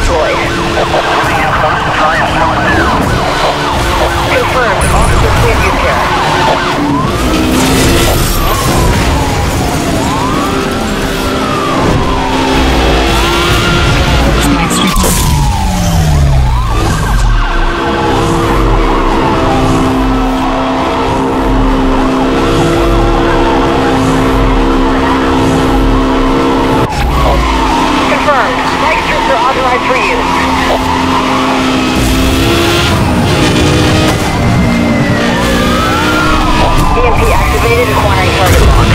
deployed. Confirmed. Officer cleared you care. troops are authorized for use. EMP activated, acquiring target.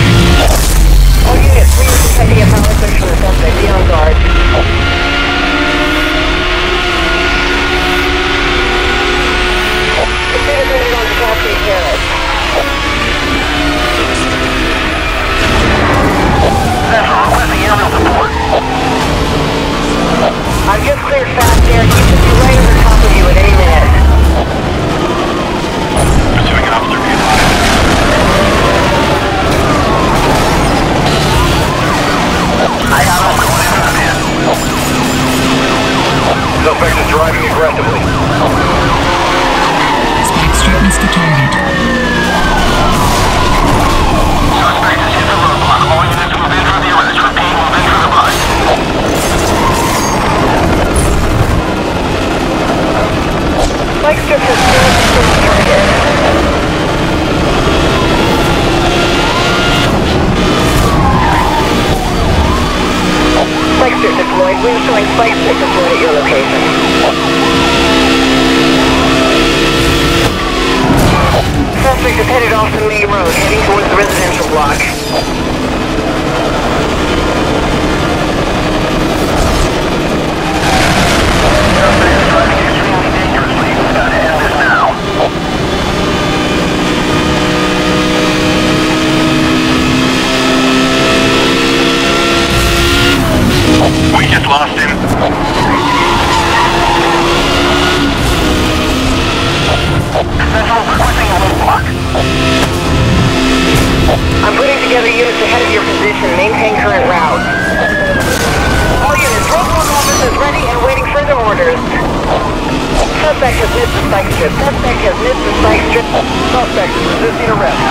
Spike strip deployed at your location. orders. Suspect has missed the spike strip. Suspect has missed the spike strip. Suspect is resisting arrest.